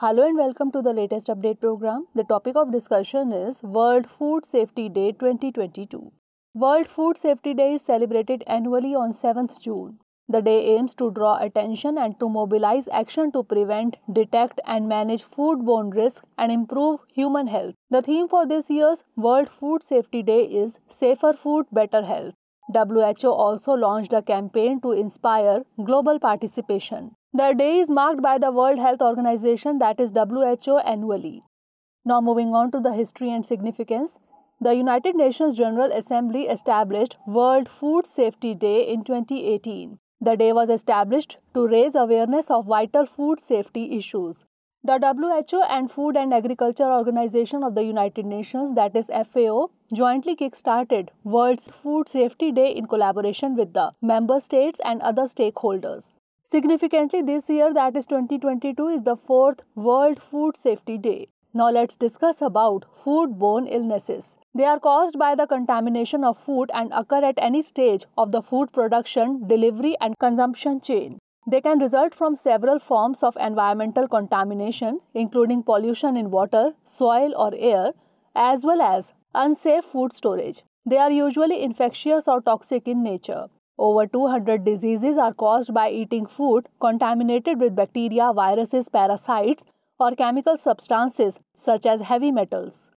Hello and welcome to the latest update program. The topic of discussion is World Food Safety Day 2022. World Food Safety Day is celebrated annually on 7th June. The day aims to draw attention and to mobilize action to prevent, detect, and manage foodborne risk and improve human health. The theme for this year's World Food Safety Day is Safer Food, Better Health. WHO also launched a campaign to inspire global participation. The day is marked by the World Health Organization, that is WHO, annually. Now, moving on to the history and significance. The United Nations General Assembly established World Food Safety Day in 2018. The day was established to raise awareness of vital food safety issues. The WHO and Food and Agriculture Organization of the United Nations, that is FAO, jointly kick-started World Food Safety Day in collaboration with the member states and other stakeholders. Significantly, this year, that is 2022, is the fourth World Food Safety Day. Now let's discuss about foodborne illnesses. They are caused by the contamination of food and occur at any stage of the food production, delivery and consumption chain. They can result from several forms of environmental contamination including pollution in water, soil or air as well as unsafe food storage. They are usually infectious or toxic in nature. Over 200 diseases are caused by eating food contaminated with bacteria, viruses, parasites, or chemical substances such as heavy metals.